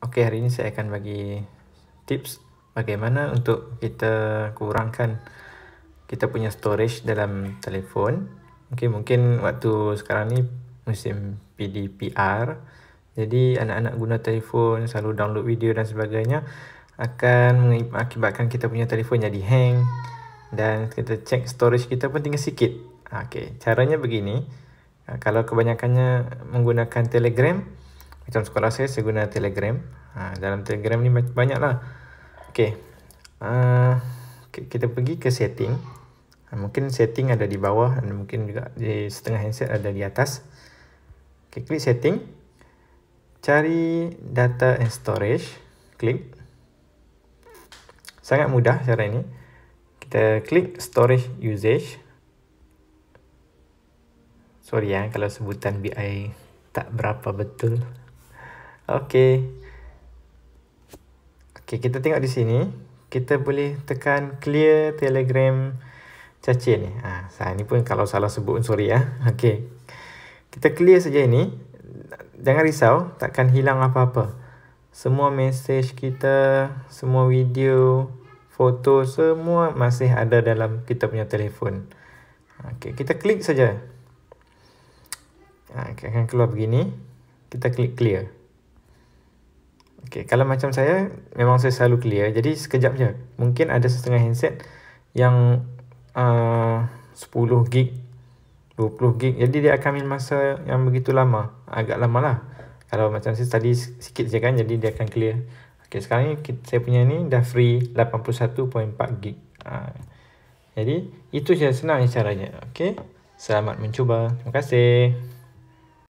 Okey, hari ini saya akan bagi tips bagaimana untuk kita kurangkan kita punya storage dalam telefon. Okay, mungkin waktu sekarang ni musim PDPR. Jadi anak-anak guna telefon selalu download video dan sebagainya akan mengakibatkan kita punya telefon jadi hang dan kita check storage kita pun tinggal sikit. Okay, caranya begini. Kalau kebanyakannya menggunakan Telegram, macam sekolah saya, saya guna Telegram. Ha, dalam Telegram ni banyak lah. Okay. Uh, kita pergi ke setting. Uh, mungkin setting ada di bawah dan mungkin juga di setengah handset ada di atas. Okay, klik setting. Cari data and storage. Klik. Sangat mudah cara ini. Kita klik storage usage. Sorry ya kalau sebutan BI tak berapa betul. Okay. Okay, kita tengok di sini. Kita boleh tekan clear telegram cacing ni. Ha, saya ni pun kalau salah sebut sorry ya. Okay. Kita clear saja ini. Jangan risau, takkan hilang apa-apa. Semua message kita, semua video, foto, semua masih ada dalam kita punya telefon. Okay, kita klik saja. Ha, akan keluar begini. Kita klik clear. Okay, kalau macam saya, memang saya selalu clear. Jadi sekejap je. Mungkin ada setengah handset yang uh, 10 gig, 20 gig. Jadi dia akan ambil masa yang begitu lama. Agak lama lah. Kalau macam saya tadi sikit je kan, jadi dia akan clear. Okay, sekarang ni saya punya ni dah free 81.4 gig. Uh, jadi itu je senang caranya. Okay, selamat mencuba. Terima kasih.